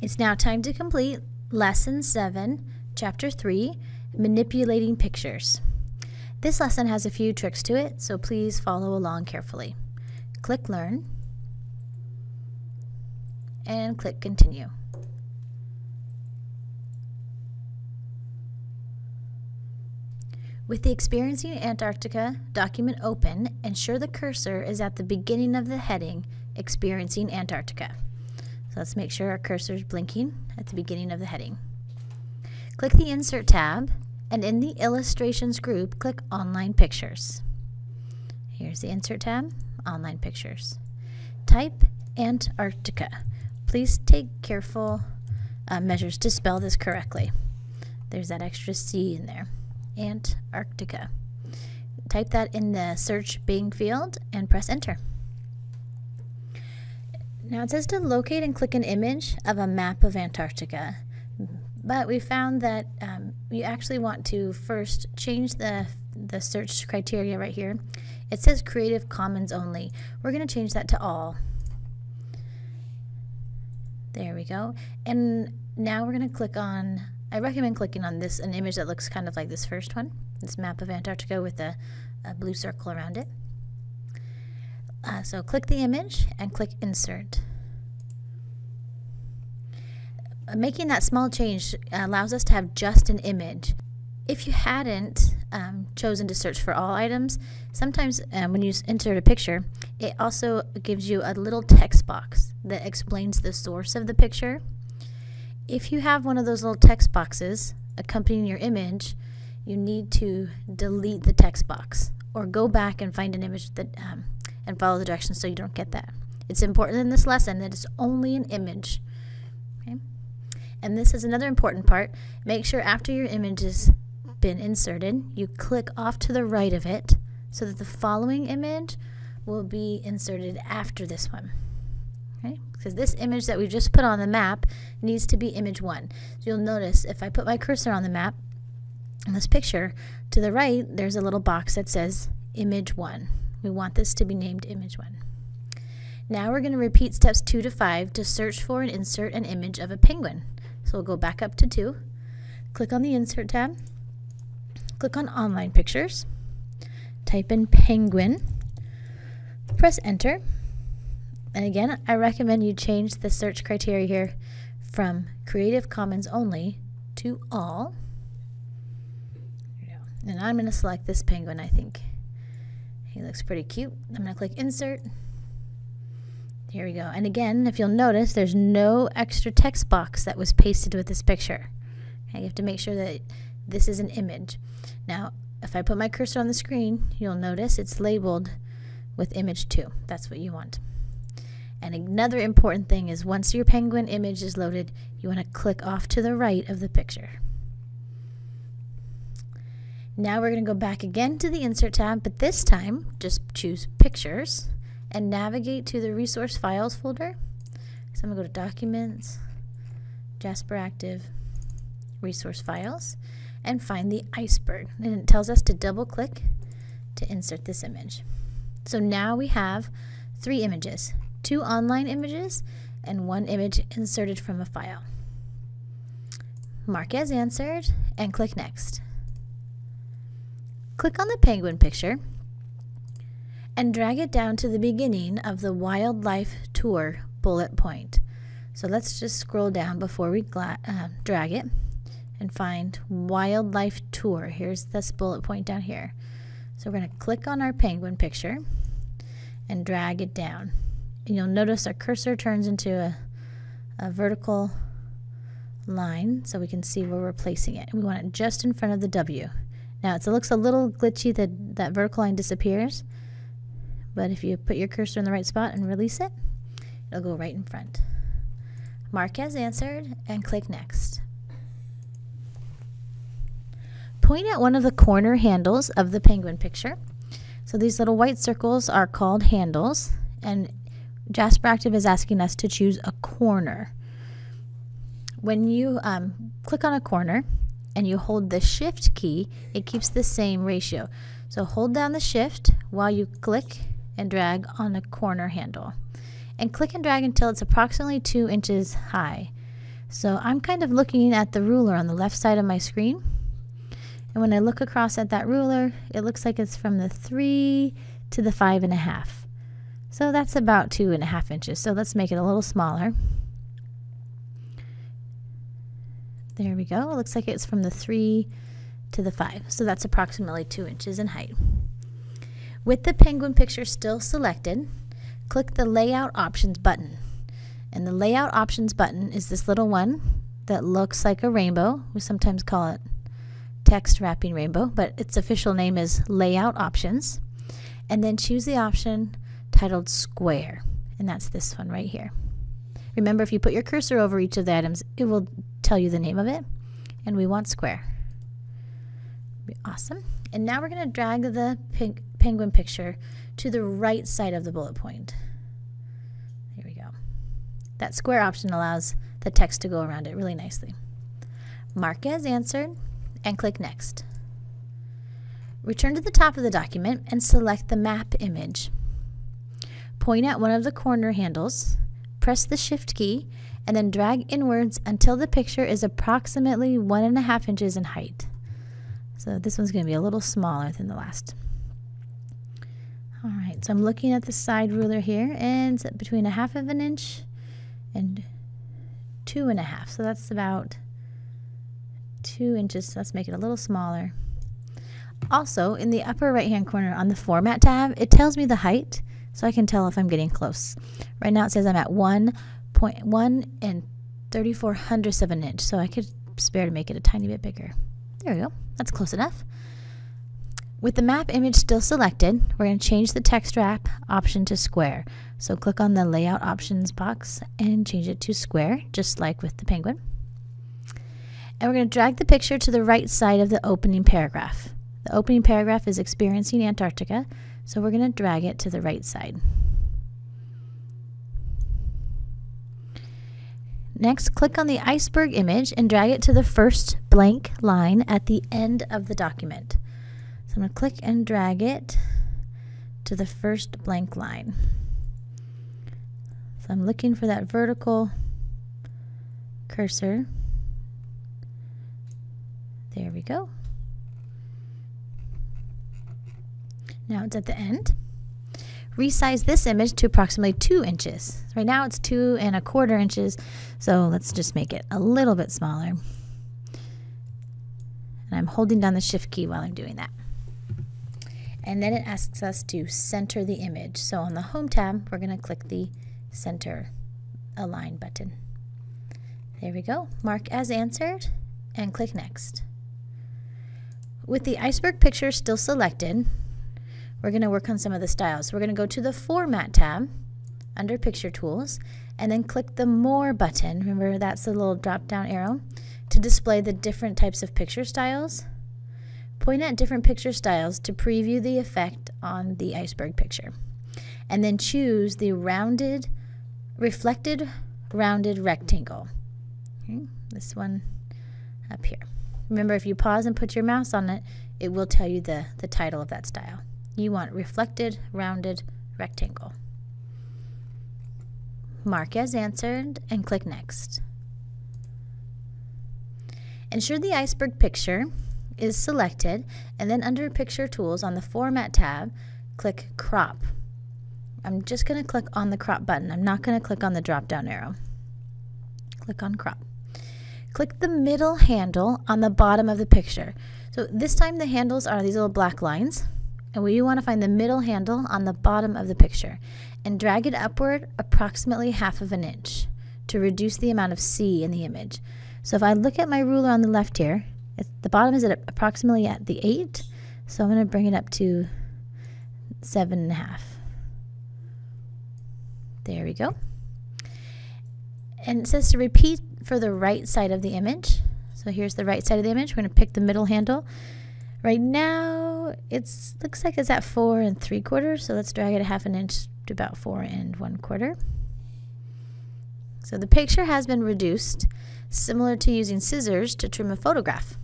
It's now time to complete Lesson 7, Chapter 3, Manipulating Pictures. This lesson has a few tricks to it, so please follow along carefully. Click Learn and click Continue. With the Experiencing Antarctica document open, ensure the cursor is at the beginning of the heading Experiencing Antarctica. Let's make sure our cursor is blinking at the beginning of the heading. Click the Insert tab, and in the Illustrations group, click Online Pictures. Here's the Insert tab, Online Pictures. Type Antarctica. Please take careful uh, measures to spell this correctly. There's that extra C in there. Antarctica. Type that in the search Bing field and press enter. Now it says to locate and click an image of a map of Antarctica. But we found that um, you actually want to first change the, the search criteria right here. It says Creative Commons only. We're going to change that to all. There we go. And now we're going to click on I recommend clicking on this, an image that looks kind of like this first one, this map of Antarctica with a, a blue circle around it. Uh, so click the image and click Insert. Uh, making that small change allows us to have just an image. If you hadn't um, chosen to search for all items, sometimes um, when you insert a picture, it also gives you a little text box that explains the source of the picture if you have one of those little text boxes accompanying your image, you need to delete the text box or go back and find an image that um, and follow the directions so you don't get that. It's important in this lesson that it's only an image. Okay? And this is another important part. Make sure after your image has been inserted, you click off to the right of it so that the following image will be inserted after this one okay? Because this image that we just put on the map needs to be image one. So you'll notice if I put my cursor on the map, in this picture, to the right, there's a little box that says image one. We want this to be named image one. Now we're going to repeat steps two to five to search for and insert an image of a penguin. So we'll go back up to two, click on the insert tab, click on online pictures, type in penguin, press enter, and again, I recommend you change the search criteria here from Creative Commons only to all. And I'm going to select this penguin, I think. He looks pretty cute. I'm going to click Insert. Here we go. And again, if you'll notice, there's no extra text box that was pasted with this picture. Okay, you have to make sure that this is an image. Now, if I put my cursor on the screen, you'll notice it's labeled with image 2. That's what you want. And another important thing is once your penguin image is loaded, you want to click off to the right of the picture. Now we're going to go back again to the Insert tab, but this time just choose Pictures and navigate to the Resource Files folder. So I'm going to go to Documents, Jasper Active, Resource Files, and find the iceberg. And it tells us to double click to insert this image. So now we have three images two online images, and one image inserted from a file. Mark as answered and click Next. Click on the penguin picture and drag it down to the beginning of the wildlife tour bullet point. So let's just scroll down before we uh, drag it and find wildlife tour. Here's this bullet point down here. So we're going to click on our penguin picture and drag it down And you'll notice our cursor turns into a, a vertical line so we can see where we're placing it. We want it just in front of the W. Now it looks a little glitchy that that vertical line disappears, but if you put your cursor in the right spot and release it, it'll go right in front. Mark as answered and click Next. Point at one of the corner handles of the penguin picture. So these little white circles are called handles, and Jasper Active is asking us to choose a corner. When you um, click on a corner and you hold the shift key, it keeps the same ratio. So hold down the shift while you click and drag on a corner handle. And click and drag until it's approximately two inches high. So I'm kind of looking at the ruler on the left side of my screen. And when I look across at that ruler, it looks like it's from the three to the five and a half. So that's about two and a half inches. So let's make it a little smaller. There we go. It looks like it's from the three to the five. So that's approximately two inches in height. With the penguin picture still selected, click the layout options button. And the layout options button is this little one that looks like a rainbow. We sometimes call it text wrapping rainbow, but its official name is layout options. And then choose the option titled square. And that's this one right here. Remember, if you put your cursor over each of the items, it will tell you the name of it. And we want square. Awesome. And now we're going to drag the pink penguin picture to the right side of the bullet point. Here we go. That square option allows the text to go around it really nicely. Mark as answered and click Next. Return to the top of the document and select the map image. Point at one of the corner handles, press the Shift key, and then drag inwards until the picture is approximately one and a half inches in height. So this one's going to be a little smaller than the last. All right, so I'm looking at the side ruler here, and it's between a half of an inch and two and a half. So that's about two inches. So let's make it a little smaller. Also, in the upper right-hand corner on the Format tab, it tells me the height, so I can tell if I'm getting close. Right now it says I'm at 1.1 and 34 hundredths of an inch, so I could spare to make it a tiny bit bigger. There we go. That's close enough. With the map image still selected, we're going to change the text wrap option to square. So click on the layout options box and change it to square, just like with the penguin. And we're going to drag the picture to the right side of the opening paragraph. The opening paragraph is experiencing Antarctica, so we're going to drag it to the right side. Next, click on the iceberg image and drag it to the first blank line at the end of the document. So I'm going to click and drag it to the first blank line. So I'm looking for that vertical cursor. There we go. Now it's at the end. Resize this image to approximately two inches. Right now it's two and a quarter inches, so let's just make it a little bit smaller. And I'm holding down the shift key while I'm doing that and then it asks us to center the image. So on the Home tab, we're going to click the Center Align button. There we go. Mark as answered and click Next. With the iceberg picture still selected, we're going to work on some of the styles. we're going to go to the Format tab under Picture Tools and then click the More button. Remember that's the little drop down arrow to display the different types of picture styles Point at different picture styles to preview the effect on the iceberg picture. And then choose the rounded, reflected rounded rectangle. Okay, this one up here. Remember, if you pause and put your mouse on it, it will tell you the, the title of that style. You want reflected rounded rectangle. Mark as answered and click Next. Ensure the iceberg picture is selected and then under Picture Tools on the Format tab, click Crop. I'm just going to click on the crop button. I'm not going to click on the drop down arrow. Click on crop. Click the middle handle on the bottom of the picture. So this time the handles are these little black lines and we want to find the middle handle on the bottom of the picture and drag it upward approximately half of an inch to reduce the amount of sea in the image. So if I look at my ruler on the left here, the bottom is at approximately at the 8, so I'm going to bring it up to 7.5. There we go. And it says to repeat for the right side of the image. So here's the right side of the image. We're going to pick the middle handle. Right now, it looks like it's at 4 and 3 quarters, so let's drag it a half an inch to about 4 and 1 quarter. So the picture has been reduced, similar to using scissors to trim a photograph.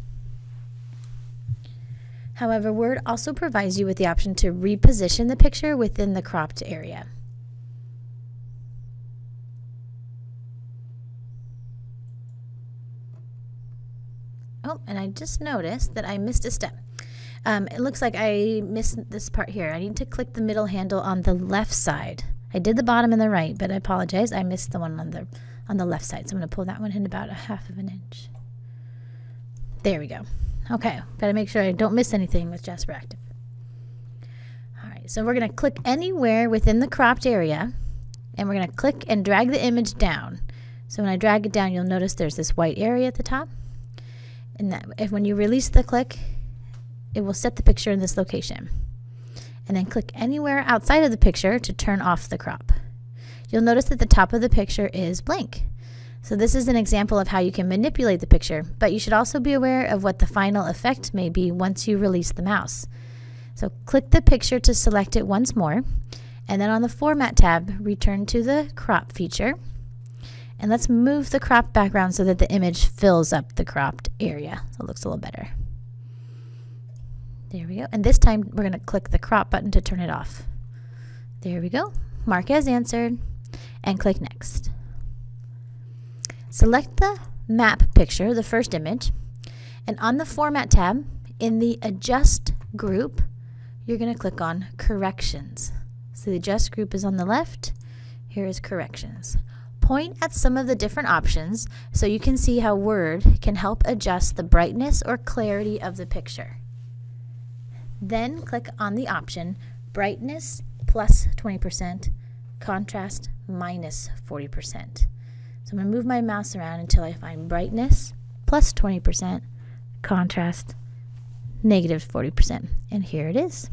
However, Word also provides you with the option to reposition the picture within the cropped area. Oh, and I just noticed that I missed a step. Um, it looks like I missed this part here. I need to click the middle handle on the left side. I did the bottom and the right, but I apologize. I missed the one on the on the left side. So I'm going to pull that one in about a half of an inch. There we go. Okay, got to make sure I don't miss anything with Jasper Active. All right, so we're going to click anywhere within the cropped area, and we're going to click and drag the image down. So when I drag it down, you'll notice there's this white area at the top. And that if when you release the click, it will set the picture in this location. And then click anywhere outside of the picture to turn off the crop. You'll notice that the top of the picture is blank. So this is an example of how you can manipulate the picture, but you should also be aware of what the final effect may be once you release the mouse. So click the picture to select it once more, and then on the Format tab, return to the Crop feature, and let's move the crop background so that the image fills up the cropped area. So it looks a little better. There we go. And this time we're going to click the crop button to turn it off. There we go. Mark as answered and click next. Select the map picture, the first image, and on the Format tab, in the Adjust group, you're going to click on Corrections. So the Adjust group is on the left. Here is Corrections. Point at some of the different options so you can see how Word can help adjust the brightness or clarity of the picture. Then click on the option Brightness plus 20%, Contrast minus 40%. So I'm going to move my mouse around until I find Brightness plus 20%, Contrast negative 40%. And here it is.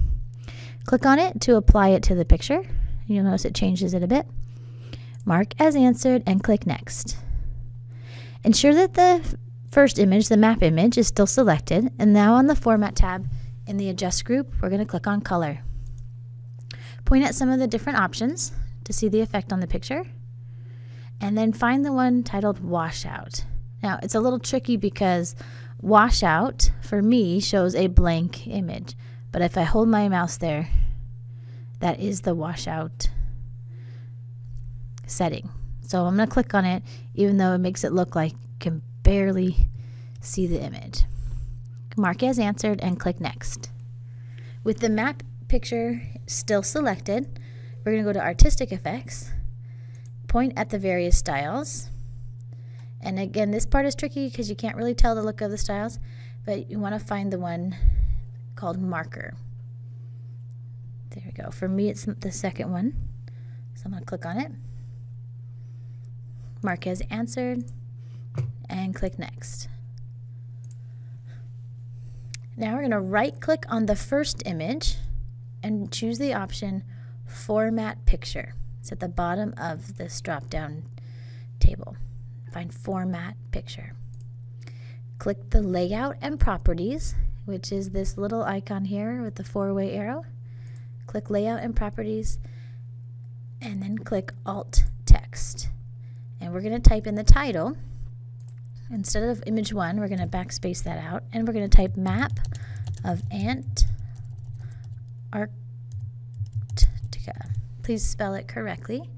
Click on it to apply it to the picture. You'll notice it changes it a bit. Mark as answered and click Next. Ensure that the first image, the map image, is still selected. And now on the Format tab, in the Adjust group, we're going to click on Color. Point at some of the different options to see the effect on the picture, and then find the one titled Washout. Now, it's a little tricky because Washout, for me, shows a blank image, but if I hold my mouse there, that is the washout setting. So I'm going to click on it, even though it makes it look like you can barely see the image. Mark as answered and click Next. With the map picture still selected, we're going to go to Artistic Effects, point at the various styles, and again, this part is tricky because you can't really tell the look of the styles, but you want to find the one called Marker. There we go. For me, it's the second one, so I'm going to click on it. Mark as answered, and click Next. Now we're going to right click on the first image and choose the option Format Picture. It's at the bottom of this drop down table. Find Format Picture. Click the Layout and Properties, which is this little icon here with the four way arrow. Click Layout and Properties and then click Alt Text. And we're going to type in the title Instead of image one, we're going to backspace that out and we're going to type map of Antarctica. Please spell it correctly.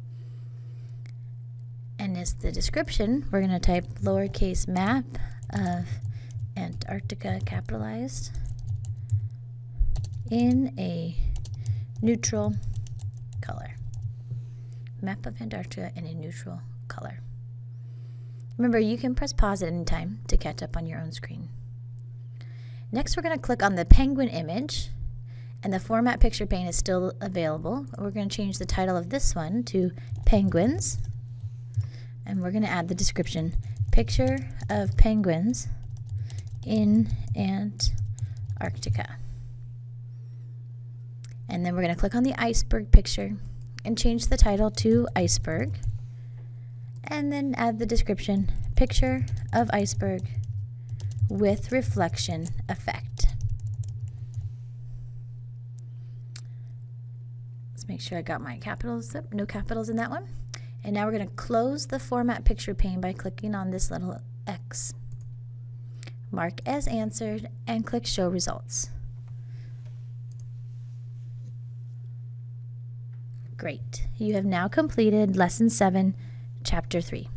And as the description, we're going to type lowercase map of Antarctica capitalized in a neutral color. Map of Antarctica in a neutral color. Remember, you can press pause at any time to catch up on your own screen. Next, we're going to click on the penguin image, and the format picture pane is still available. We're going to change the title of this one to Penguins, and we're going to add the description, Picture of Penguins in Antarctica. And then we're going to click on the iceberg picture and change the title to Iceberg and then add the description picture of iceberg with reflection effect. Let's make sure I got my capitals, no capitals in that one. And now we're going to close the format picture pane by clicking on this little X. Mark as answered and click show results. Great. You have now completed lesson seven Chapter 3